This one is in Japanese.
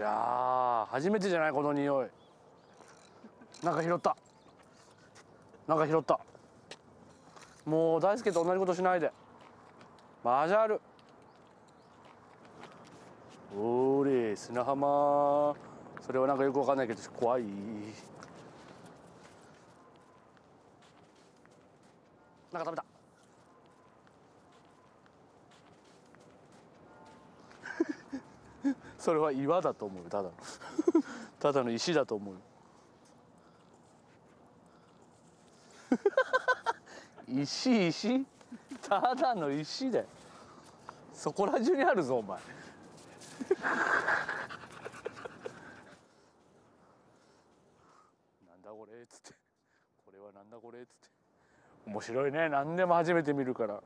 いや初めてじゃないこの匂い。なんか拾った。なんか拾った。もう大輔と同じことしないで。マジャール。おーれ砂浜。それはなんかよくわかんないけど怖い。なんか食べた。それは岩だと思う。よただの。ただの石だと思う。よ石石？ただの石だよそこら中にあるぞお前。なんだこれっつって。これはなんだこれっつって。面白いね。何でも初めて見るから